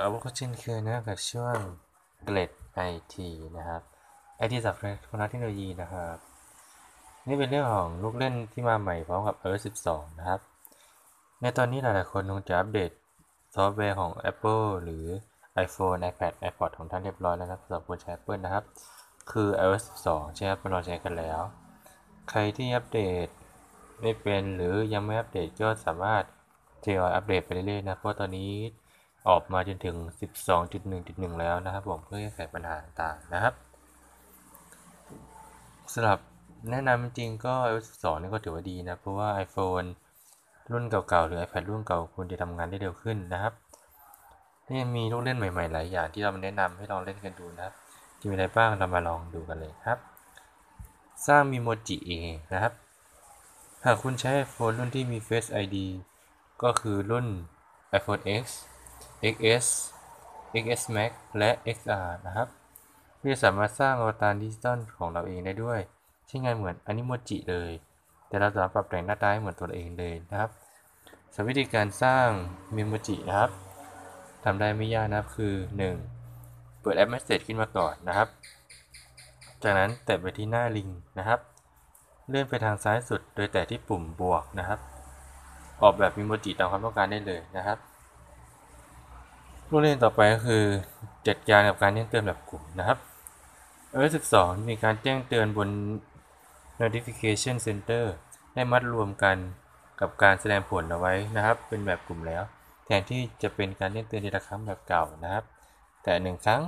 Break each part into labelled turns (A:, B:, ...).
A: กลับมากันเช่นเคยนะกับช่วงเกล็ดไอทีนะครับไอทีสับคณะเทคโนโลยีนะครับ นี่เป็นเรื่องของลูกเล่นที่มาใหม่พร้อมกับ iOS 12 นะครับ ในตอนนี้หลายๆคนคงจะอัปเดตซอฟต์แวร์ของ Apple หรือ iPhone iPad iPod ของท่านเรียบร้อยแล้วนะครับสำหรับคนใช้ Apple นะครับ คือ iOS 12 ใช่ครับมาลองใช้กันแล้ว ใครที่อัปเดตไม่เป็นหรือยังไม่อัปเดตก็สามารถทยอยอัปเดตไปเรื่อยๆนะเพราะตอนนี้ ออกมาจนถึง 12.1.1 แล้วนะครับผมเพื่อแก้ไขปัญหาต่างๆนะครับสำหรับแนะนำจริงก็ iOS 12นี่ก็ถือว่าดีนะ เพราะว่า iPhone รุ่นเก่าๆ หรือ iPad รุ่นเก่าคุณจะทำงานได้เร็วขึ้นนะครับนี่มีลูกเล่นใหม่ๆ หลายอย่างที่เรามาแนะนำให้ลองเล่นกันดูนะครับจะมีอะไรบ้างเรามาลองดูกันเลยครับ สร้างมีโมจิเองนะครับ หากคุณใช้ iPhone รุ่นที่มี Face ID ก็คือรุ่น iPhone X XS XS Max และ XR นะครับที่สามารถสร้างอวตารดิจิตอลของเราเองได้ด้วยใช้งานเหมือนอนิโมจิเลย แต่เราสามารถปรับแต่งหน้าตาให้เหมือนตัวเองเลยนะครับสวิธีการสร้างมีโมจินะครับทำได้ไม่ยากนะครับคือ 1. เปิดแอป Message ขึ้นมาก่อนนะครับ จากนั้นแตะไปที่หน้าลิงนะครับ เลื่อนไปทางซ้ายสุด โดยแตะที่ปุ่มบวกนะครับ ออกแบบมีโมจิตามความต้องการได้เลยนะครับ ลูกเล่นต่อไปก็คือจัดการกับการแจ้งเตือนแบบกลุ่มนะครับเออสิบสองมีการแจ้งเตือนบน notification center ให้มัดรวมกันกับการแสดงผลเอาไว้นะครับ เป็นแบบกลุ่มแล้ว แทนที่จะเป็นการแจ้งเตือนทีละครั้งแบบเก่านะครับ แต่หนึ่งครั้ง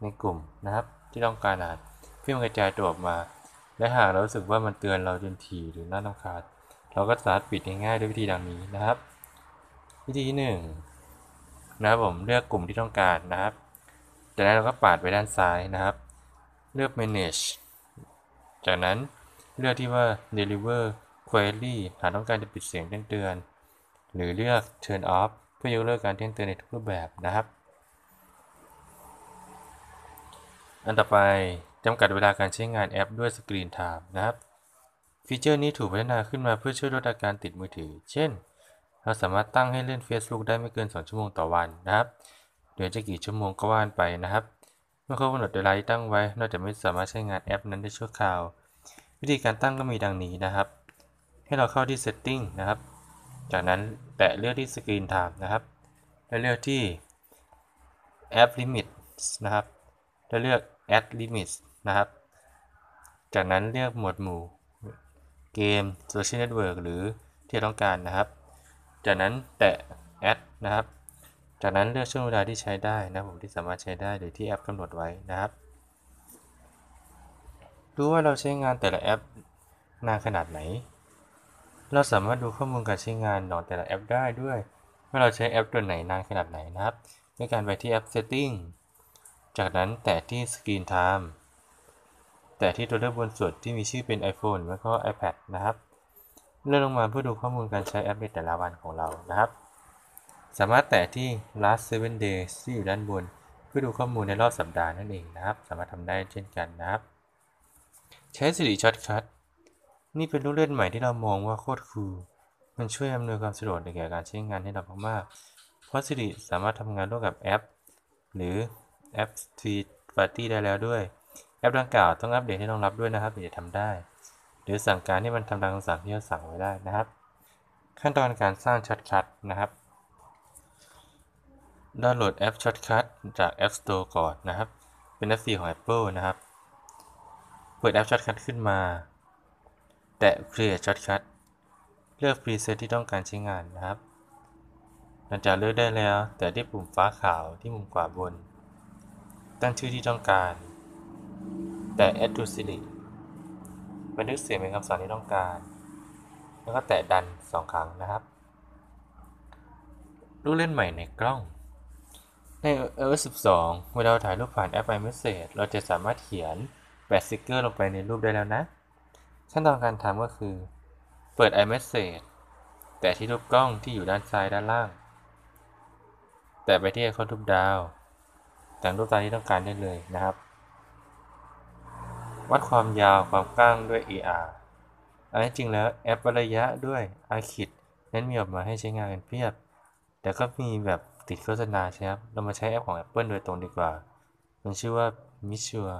A: ในกลุ่มนะครับ ที่ต้องการอ่านเพื่อกระจายตัวออกมา และหากเรารู้สึกว่ามันเตือนเราจนถี่หรือน่าต้องคาดเราก็สามารถปิดง่ายๆด้วยวิธีดังนี้นะครับ วิธีหนึ่ง นะครับผมเลือกกลุ่มที่ต้องการนะครับจากนั้นเราก็ปาดไปด้านซ้ายนะครับ เลือก manage จากนั้นเลือกที่ว่า deliver query หากต้องการจะปิดเสียงแจ้งเตือน หรือเลือก turn off เพื่อยกเลิกการแจ้งเตือนในทุกรูปแบบนะครับอันต่อไปจำกัดเวลาการใช้งานแอปด้วย Screen Time นะครับ ฟีเจอร์นี้ถูกพัฒนาขึ้นมาเพื่อช่วยลดอาการติดมือถือ เช่น เราสามารถตั้งให้เล่น Facebook ได้ไม่เกิน 2 ชั่วโมงต่อวันนะครับหรือจะกี่ชั่วโมงก็ว่านไปนะครับเมื่อครบกำหนดเวลาที่ตั้งไว้นอกจากไม่สามารถใช้งานแอปนั้นได้ชั่วคราว วิธีการตั้งก็มีดังนี้นะครับ ให้เราเข้าที่ Setting นะครับ จากนั้นแตะเลือกที่ Screen Time นะครับ แล้วเลือกที่ App Limits นะครับแล้วเลือก Add Limits นะครับ จากนั้นเลือกหมวดหมู่ เกม Social Network หรือที่ต้องการนะครับ จากนั้นแตะ add นะครับ จากนั้นเลือกช่วงเวลาที่ใช้ได้นะผมที่สามารถใช้ได้โดยที่แอปกำหนดไว้นะครับ ดูว่าเราใช้งานแต่ละแอปนานขนาดไหน เราสามารถดูข้อมูลการใช้งานของแต่ละแอปได้ด้วยว่าเราใช้แอปตัวไหนนานขนาดไหนนะครับด้วยการไปที่แอป Setting จากนั้นแตะที่ Screen Time แตะที่ตัวเลือกบนสุดที่มีชื่อเป็น iPhone แล้วก็ iPad นะครับ เลื่อนลงมาเพื่อดูข้อมูลการใช้แอปในแต่ละวันของเรานะครับ สามารถแตะที่ last 7 days ที่อยู่ด้านบน เพื่อดูข้อมูลในรอบสัปดาห์นั่นเองนะครับ สามารถทำได้เช่นกันนะครับ ใช้ Siri Shortcut นี่เป็นลูกเล่นใหม่ที่เรามองว่าโคตร cool มันช่วยอำนวยความสะดวกในการใช้งานให้เรามากๆเพราะ Siri สามารถทำงานร่วมกับแอป หรือแอป third party ได้แล้วด้วย แอปดังกล่าวต้องอัปเดตให้รองรับด้วยนะครับถึงจะทำได้ หรือสั่งการให้มันทำตามคำสั่งที่เราสั่งไว้ได้นะครับ ขั้นตอนการสร้าง shortcutนะครับดาวน์โหลดแอป Shortcut จาก App Store ก่อนนะครับ เป็นแอปฟรีของ Apple นะครับ เปิดแอป Shortcut ขึ้นมา แตะ Create Shortcut เลือก preset ที่ต้องการใช้งานนะครับ หลังจากเลือกได้แล้ว แตะที่ปุ่มฟ้าขาวที่มุมขวาบน ตั้งชื่อที่ต้องการ แตะ Add to Siri บันทึกเสียงเป็นคำสั่งที่ต้องการ แล้วก็แตะดันสองครั้งนะครับ ลูกเล่นใหม่ในกล้อง ใน iOS 12 เวลาถ่ายรูปผ่านแอป iMessage เราจะสามารถเขียนแปะสติกเกอร์ลงไปในรูปได้แล้วนะ ขั้นตอนการทำก็คือ เปิด iMessage แต่ที่รูปกล้องที่อยู่ด้านซ้ายด้านล่าง แต่ไปที่ไอคอนรูปดาวแต่งรูปตามที่ต้องการได้เลยนะครับ วัดความยาวความกว้างด้วย AR อันนี้จริงแล้วแอปวัดระยะด้วย a r คิดนั้นมีออกมาให้ใช้งานกันเพียบ แต่ก็มีแบบติดโฆษณาใช่ครับ เรามาใช้แอปของ Apple โดยตรงดีกว่า มันชื่อว่า m i s u r e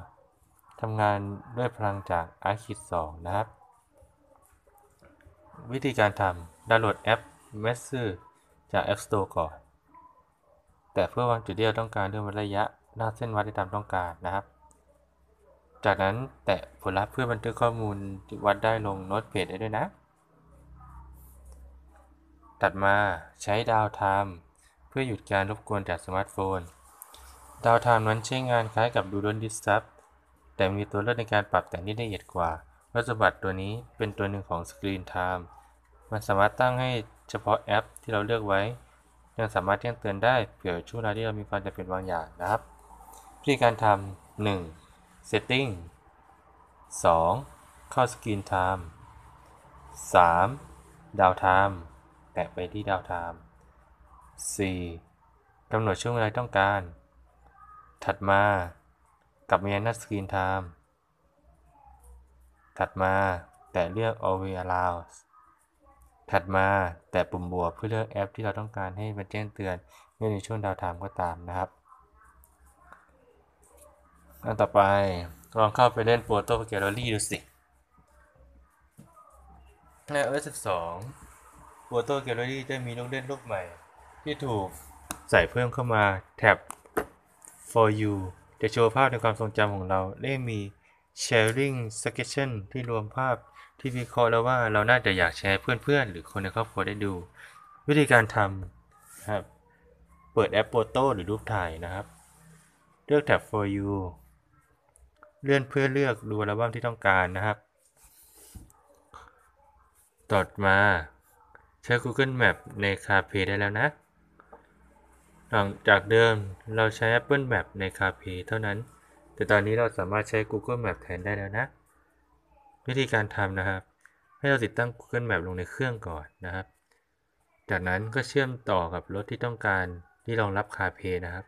A: ทำงานด้วยพลังจาก Arc 2นะครับ วิธีการทำดาวน์โหลดแอป m e s s e r จาก App Store ก่อน แต่เพื่อวางจุดที่เราต้องการด้วยระยะหน้าเส้นวัดที่ตามต้องการนะครับ จากนั้นแตะผลลัพธ์เพื่อบันทึกข้อมูลที่วัดได้ลงโน้ตเพจได้ด้วยนะ ตัดมาใช้ดาวไทม์เพื่อหยุดการรบกวนจากสมาร์ทโฟน ดาวไทม์นั้นใช้งานคล้ายกับ Do Not Disturb แต่มีตัวเลือกในการปรับแต่งที่ละเอียดกว่าวัสบัตรตัวนี้เป็นตัวหนึ่งของ Screen Time มันสามารถตั้งให้เฉพาะแอปที่เราเลือกไว้ ยังสามารถแจ้งเตือนได้เผื่อช่วงเวลาที่เรามีความจำเป็นบางอย่างนะครับวิธีการทำ 1. Setting 2. เข้า Screen Time 3. ดาวไทม์แตะไปที่ดาวไทม์ 4. กำหนดช่วงเวลาต้องการ ถัดมากลับมายังหน้า Screen Time ถัดมาแตะเลือก Always Allow ถัดมาแตะปุ่มบวกเพื่อเลือกแอปที่เราต้องการให้มันแจ้งเตือนเมื่อในช่วงดาวไทม์ก็ตามนะครับ อันต่อไปลองเข้าไปเล่น Photo Gallery ดูสิใน iOS 12 Photo Gallery จะมีลูกเล่นรูปใหม่ ที่ถูกใส่เพิ่มเข้ามาแท็บ For You จะโชว์ภาพในความทรงจำของเราได้มี Sharing Suggestion ที่รวมภาพที่วิเคราะห์แล้วว่าเราน่าจะอยากแชร์เพื่อนๆ หรือคนในครอบครัวได้ดู วิธีการทำครับ เปิดแอปโ h โต้หรือรูปถ่ายนะครับ เลือกแท็บ For You เลื่อนเพื่อเลือกดูอัลบั้มที่ต้องการนะครับ ต่อมาใช้ Google Map ใน CarPlay ได้แล้วนะ หลังจากเดิมเราใช้ Apple Map ใน CarPlay เท่านั้น แต่ตอนนี้เราสามารถใช้ Google Map แทนได้แล้วนะ วิธีการทำนะครับ ให้เราติดตั้ง Google Map ลงในเครื่องก่อนนะครับ จากนั้นก็เชื่อมต่อกับรถที่ต้องการที่รองรับ CarPlay นะครับ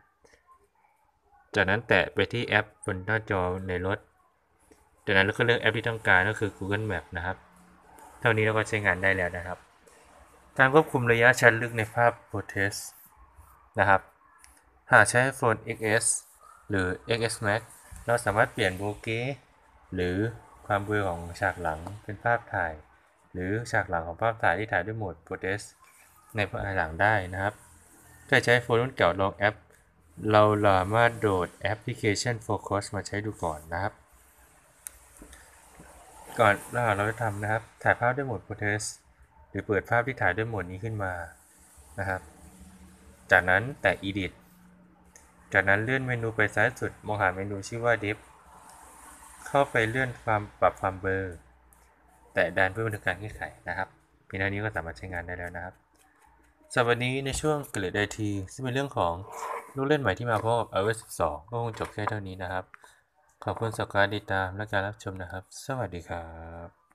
A: จากนั้นแตะไปที่แอปบนหน้าจอในรถ จากนั้นเราก็เลือกแอปที่ต้องการก็คือ Google Map นะครับ เท่านี้เราก็ใช้งานได้แล้วนะครับ การควบคุมระยะชันลึกในภาพ Protest นะครับ หากใช้ iPhone XS หรือ XS Max เราสามารถเปลี่ยนโบเก้หรือความเบลอของฉากหลังเป็นภาพถ่าย หรือฉากหลังของภาพถ่ายที่ถ่ายด้วยโหมด Protest ในภายหลังได้นะครับถ้าใช้โฟนรุ่นเก่าลองแอป เราสามารถโหลดแอปพลิเคชัน Focus มาใช้ดูก่อนนะครับ ก่อนเราเราจะทำนะครับ ถ่ายภาพด้วยโหมด Protest หรือเปิดภาพที่ถ่ายด้วยโหมดนี้ขึ้นมานะครับ จากนั้นแตะ Edit จากนั้นเลื่อนเมนูไปซ้ายสุด มองหาเมนูชื่อว่า Depth เข้าไปเลื่อนความปรับความเบลอแตะดันเพื่อบันทึกการแก้ไขนะครับเพียงเท่านี้ก็สามารถใช้งานได้แล้วนะครับสำหรับวันนี้ในช่วงเกล็ดไอทีซึ่งเป็นเรื่องของ ลูกเล่นใหม่ที่มาพร้อมกับ iOS 12 ก็คงจบแค่เท่านี้นะครับ ขอบคุณสำหรับการติดตามและการรับชมนะครับ สวัสดีครับ